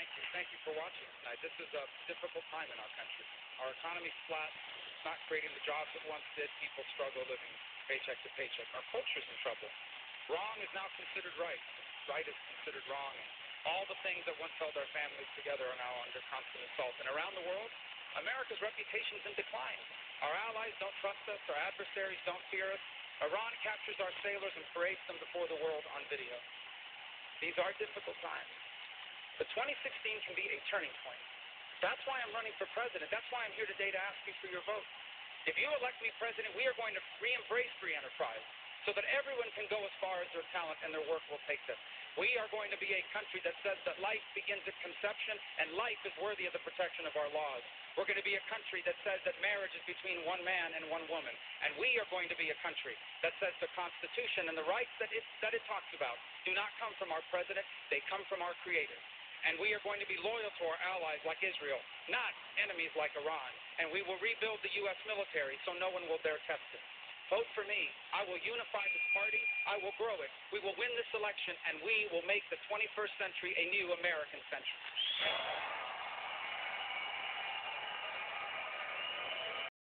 Thank you. Thank you for watching tonight. This is a difficult time in our country. Our economy's flat. It's not creating the jobs it once did. People struggle living paycheck to paycheck. Our culture's in trouble. Wrong is now considered right. Right is considered wrong. And all the things that once held our families together are now under constant assault. And around the world, America's reputation is in decline. Our allies don't trust us. Our adversaries don't fear us. Iran captures our sailors and parades them before the world on video. These are difficult times. But 2016 can be a turning point. That's why I'm running for president. That's why I'm here today to ask you for your vote. If you elect me president, we are going to re-embrace free enterprise so that everyone can go as far as their talent and their work will take them. We are going to be a country that says that life begins at conception and life is worthy of the protection of our laws. We're going to be a country that says that marriage is between one man and one woman. And we are going to be a country that says the Constitution and the rights that it, that it talks about do not come from our president, they come from our Creator. And we are going to be loyal to our allies like Israel, not enemies like Iran. And we will rebuild the U.S. military so no one will dare test it. Vote for me. I will unify this party. I will grow it. We will win this election, and we will make the 21st century a new American century.